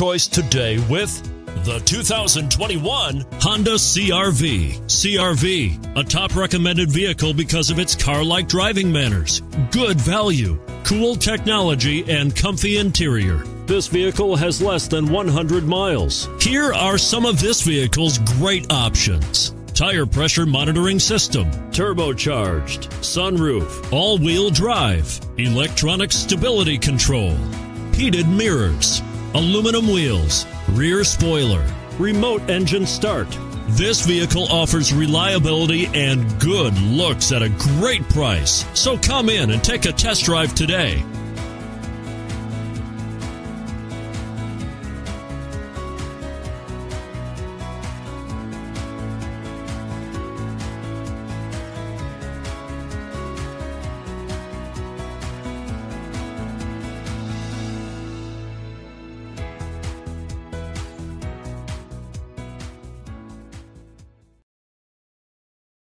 choice today with the 2021 Honda CRV. CRV, a top recommended vehicle because of its car like driving manners, good value, cool technology, and comfy interior. This vehicle has less than 100 miles. Here are some of this vehicle's great options tire pressure monitoring system, turbocharged, sunroof, all wheel drive, electronic stability control, heated mirrors, aluminum wheels, rear spoiler, remote engine start. This vehicle offers reliability and good looks at a great price. So come in and take a test drive today.